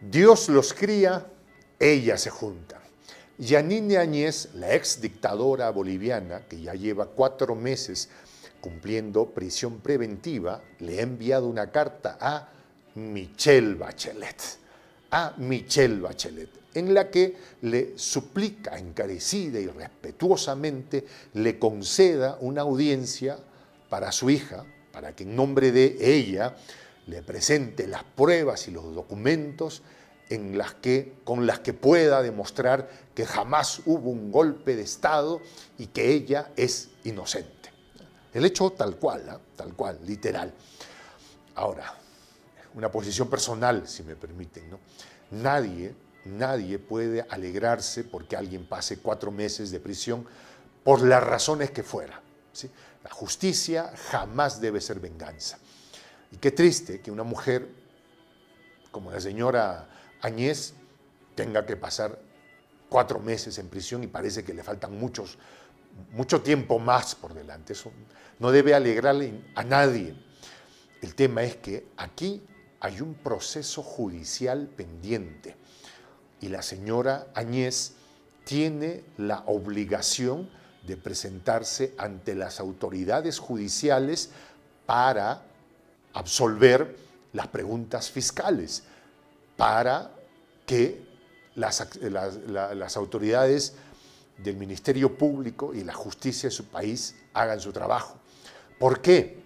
Dios los cría, ella se junta. Yanine Añez, la ex dictadora boliviana, que ya lleva cuatro meses cumpliendo prisión preventiva, le ha enviado una carta a Michelle Bachelet, a Michelle Bachelet, en la que le suplica encarecida y respetuosamente le conceda una audiencia para su hija, para que en nombre de ella le presente las pruebas y los documentos en las que, con las que pueda demostrar que jamás hubo un golpe de Estado y que ella es inocente. El hecho tal cual, ¿ah? tal cual, literal. Ahora, una posición personal, si me permiten, ¿no? Nadie, nadie puede alegrarse porque alguien pase cuatro meses de prisión por las razones que fuera. La justicia jamás debe ser venganza. Y qué triste que una mujer como la señora Añez tenga que pasar cuatro meses en prisión y parece que le faltan muchos, mucho tiempo más por delante. Eso no debe alegrarle a nadie. El tema es que aquí hay un proceso judicial pendiente y la señora Añez tiene la obligación de presentarse ante las autoridades judiciales para absolver las preguntas fiscales para que las, las, autoridades del Ministerio Público y la justicia de su país hagan su trabajo. ¿Por qué?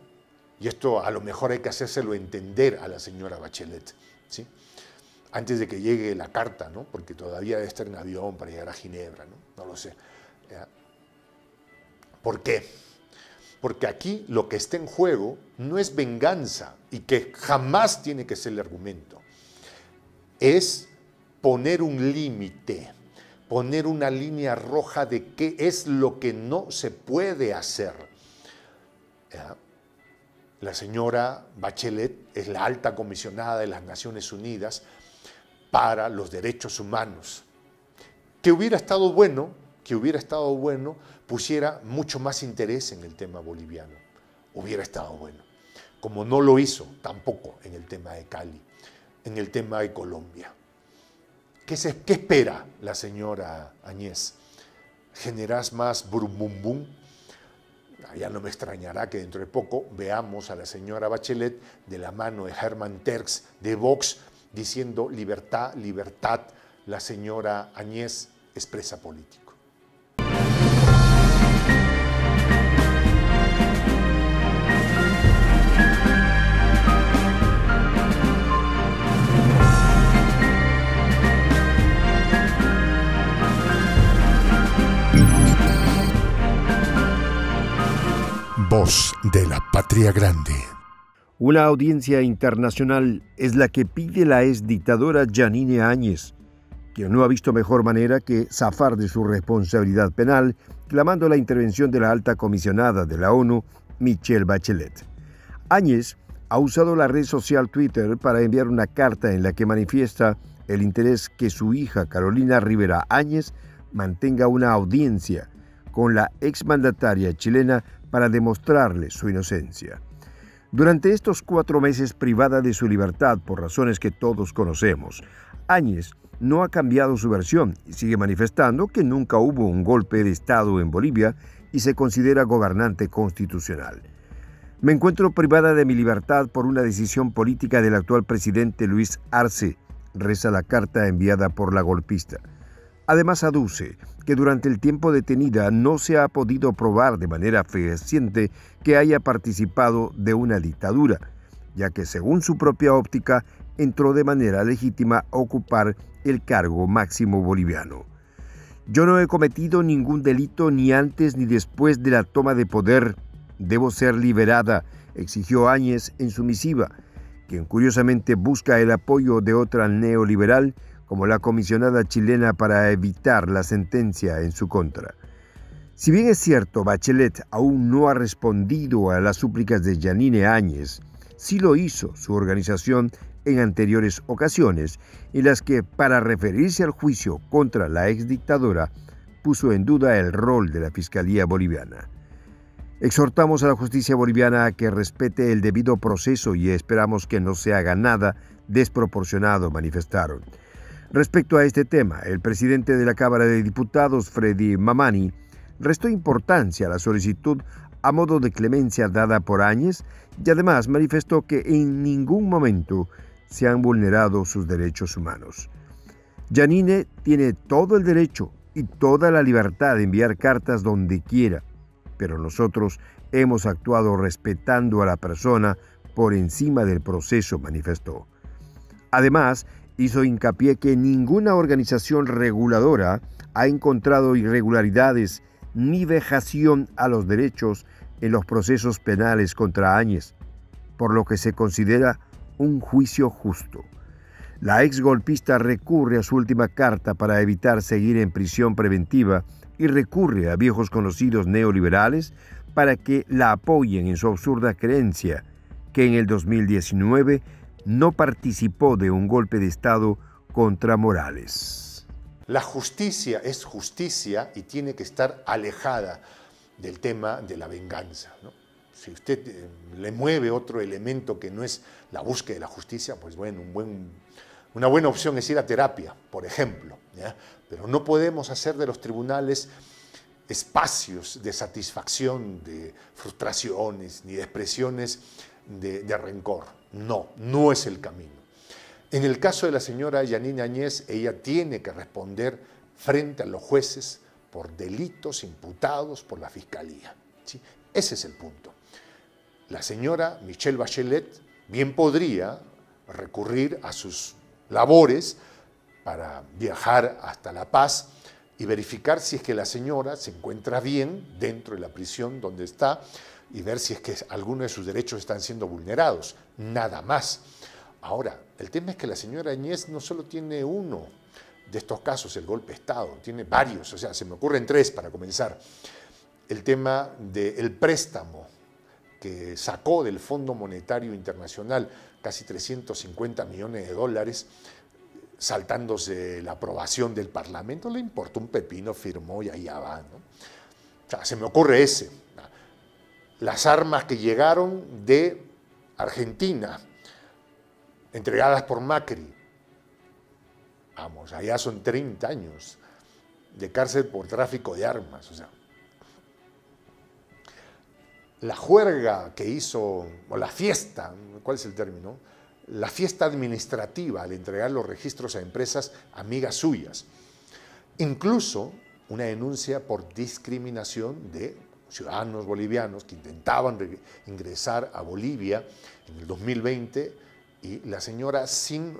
Y esto a lo mejor hay que hacérselo entender a la señora Bachelet, ¿sí? antes de que llegue la carta, ¿no? porque todavía debe estar en avión para llegar a Ginebra, no, no lo sé. ¿Por qué? Porque aquí lo que está en juego no es venganza y que jamás tiene que ser el argumento, es poner un límite, poner una línea roja de qué es lo que no se puede hacer. La señora Bachelet es la alta comisionada de las Naciones Unidas para los derechos humanos. Que hubiera estado bueno, que hubiera estado bueno pusiera mucho más interés en el tema boliviano. Hubiera estado bueno. Como no lo hizo tampoco en el tema de Cali, en el tema de Colombia. ¿Qué, se, qué espera la señora Añez? ¿Generás más brum Ya no me extrañará que dentro de poco veamos a la señora Bachelet de la mano de Herman Terks de Vox diciendo libertad, libertad, la señora Añez expresa político. De la Patria Grande. Una audiencia internacional es la que pide la ex dictadora Janine Áñez, quien no ha visto mejor manera que zafar de su responsabilidad penal, clamando la intervención de la alta comisionada de la ONU, Michelle Bachelet. Áñez ha usado la red social Twitter para enviar una carta en la que manifiesta el interés que su hija Carolina Rivera Áñez mantenga una audiencia con la exmandataria chilena para demostrarle su inocencia. Durante estos cuatro meses privada de su libertad por razones que todos conocemos, Áñez no ha cambiado su versión y sigue manifestando que nunca hubo un golpe de Estado en Bolivia y se considera gobernante constitucional. Me encuentro privada de mi libertad por una decisión política del actual presidente Luis Arce, reza la carta enviada por la golpista. Además aduce que durante el tiempo detenida no se ha podido probar de manera fehaciente que haya participado de una dictadura, ya que según su propia óptica entró de manera legítima a ocupar el cargo máximo boliviano. Yo no he cometido ningún delito ni antes ni después de la toma de poder. Debo ser liberada, exigió Áñez en su misiva, quien curiosamente busca el apoyo de otra neoliberal como la comisionada chilena para evitar la sentencia en su contra. Si bien es cierto, Bachelet aún no ha respondido a las súplicas de Janine Áñez, sí lo hizo su organización en anteriores ocasiones, en las que, para referirse al juicio contra la exdictadora, puso en duda el rol de la Fiscalía Boliviana. Exhortamos a la justicia boliviana a que respete el debido proceso y esperamos que no se haga nada desproporcionado, manifestaron. Respecto a este tema, el presidente de la Cámara de Diputados, Freddy Mamani, restó importancia a la solicitud a modo de clemencia dada por Áñez y además manifestó que en ningún momento se han vulnerado sus derechos humanos. Janine tiene todo el derecho y toda la libertad de enviar cartas donde quiera, pero nosotros hemos actuado respetando a la persona por encima del proceso, manifestó. Además, hizo hincapié que ninguna organización reguladora ha encontrado irregularidades ni vejación a los derechos en los procesos penales contra Áñez, por lo que se considera un juicio justo. La ex golpista recurre a su última carta para evitar seguir en prisión preventiva y recurre a viejos conocidos neoliberales para que la apoyen en su absurda creencia que en el 2019 no participó de un golpe de Estado contra Morales. La justicia es justicia y tiene que estar alejada del tema de la venganza. Si usted eh, le mueve otro elemento que no es la búsqueda de la justicia, pues bueno, una buena opción es ir a terapia, por ejemplo. Pero no podemos hacer de los tribunales espacios de satisfacción, de frustraciones, ni de expresiones de, rencor. No, no es el camino. En el caso de la señora Yanina Añez, ella tiene que responder frente a los jueces por delitos imputados por la Fiscalía. ¿sí? Ese es el punto. La señora Michelle Bachelet bien podría recurrir a sus labores para viajar hasta La Paz y verificar si es que la señora se encuentra bien dentro de la prisión donde está y ver si es que algunos de sus derechos están siendo vulnerados, nada más. Ahora, el tema es que la señora Añez no solo tiene uno de estos casos, el golpe de Estado, tiene varios, o sea, se me ocurren tres para comenzar. El tema del préstamo que sacó del Fondo Monetario Internacional casi 350 millones de dólares, saltándose la aprobación del Parlamento, le importó un pepino, firmó y allá va. O sea, se me ocurre ese las armas que llegaron de Argentina, entregadas por Macri. Vamos, allá son 30 años de cárcel por tráfico de armas. O sea, la juerga que hizo, o la fiesta, ¿cuál es el término? La fiesta administrativa al entregar los registros a empresas amigas suyas. Incluso una denuncia por discriminación de ciudadanos bolivianos que intentaban ingresar a Bolivia en el 2020 y la señora sin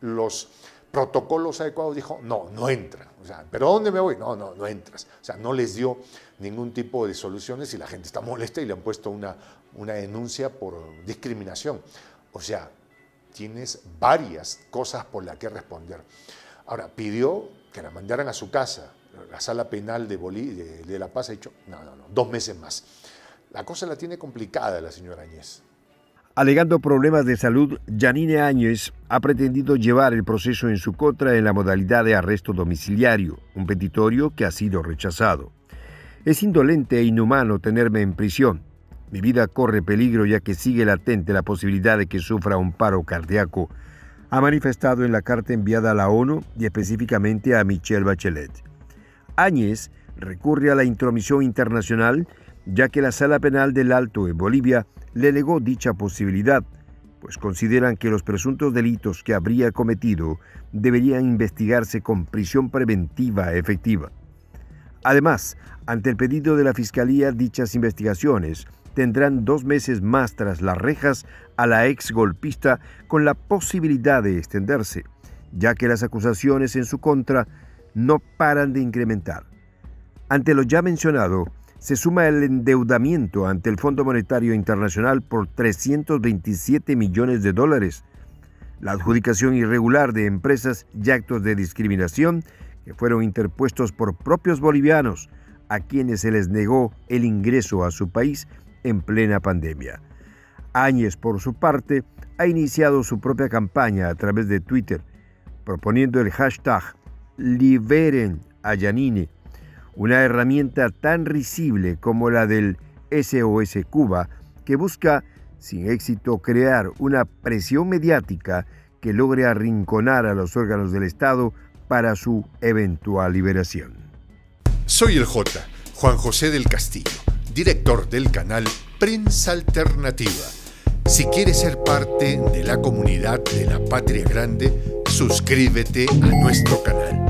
los protocolos adecuados dijo, no, no entra. O sea, ¿pero dónde me voy? No, no, no entras. O sea, no les dio ningún tipo de soluciones y la gente está molesta y le han puesto una, una denuncia por discriminación. O sea, tienes varias cosas por las que responder. Ahora, pidió que la mandaran a su casa la sala penal de, de, La Paz ha dicho, no, no, no, dos meses más. La cosa la tiene complicada la señora Áñez. Alegando problemas de salud, Janine Áñez ha pretendido llevar el proceso en su contra en la modalidad de arresto domiciliario, un petitorio que ha sido rechazado. Es indolente e inhumano tenerme en prisión. Mi vida corre peligro ya que sigue latente la posibilidad de que sufra un paro cardíaco, ha manifestado en la carta enviada a la ONU y específicamente a Michelle Bachelet. Áñez recurre a la intromisión internacional ya que la Sala Penal del Alto en Bolivia le negó dicha posibilidad, pues consideran que los presuntos delitos que habría cometido deberían investigarse con prisión preventiva efectiva. Además, ante el pedido de la Fiscalía, dichas investigaciones tendrán dos meses más tras las rejas a la ex golpista con la posibilidad de extenderse, ya que las acusaciones en su contra no paran de incrementar. Ante lo ya mencionado, se suma el endeudamiento ante el Fondo Monetario Internacional por 327 millones de dólares, la adjudicación irregular de empresas y actos de discriminación que fueron interpuestos por propios bolivianos a quienes se les negó el ingreso a su país en plena pandemia. Áñez, por su parte, ha iniciado su propia campaña a través de Twitter, proponiendo el hashtag liberen a Yanine, una herramienta tan risible como la del SOS Cuba, que busca sin éxito crear una presión mediática que logre arrinconar a los órganos del Estado para su eventual liberación. Soy el J, Juan José del Castillo, director del canal Prensa Alternativa. Si quieres ser parte de la comunidad de la Patria Grande, suscríbete a nuestro canal.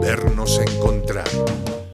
volvernos a encontrar.